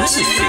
不是